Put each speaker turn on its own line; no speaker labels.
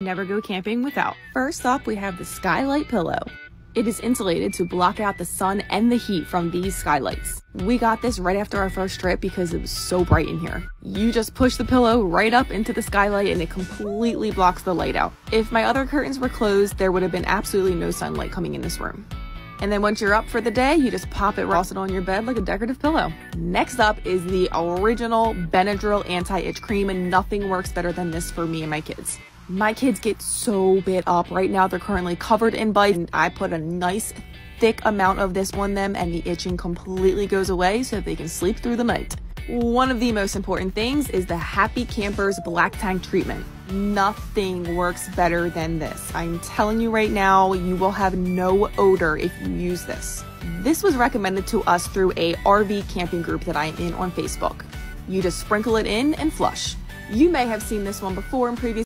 Never go camping without. First up, we have the Skylight Pillow. It is insulated to block out the sun and the heat from these skylights. We got this right after our first trip because it was so bright in here. You just push the pillow right up into the skylight and it completely blocks the light out. If my other curtains were closed, there would have been absolutely no sunlight coming in this room. And then once you're up for the day, you just pop it, toss it on your bed like a decorative pillow. Next up is the original Benadryl anti-itch cream and nothing works better than this for me and my kids. My kids get so bit up. Right now they're currently covered in bites and I put a nice thick amount of this on them and the itching completely goes away so they can sleep through the night. One of the most important things is the Happy Campers Black Tank treatment. Nothing works better than this. I'm telling you right now, you will have no odor if you use this. This was recommended to us through a RV camping group that I'm in on Facebook. You just sprinkle it in and flush. You may have seen this one before in previous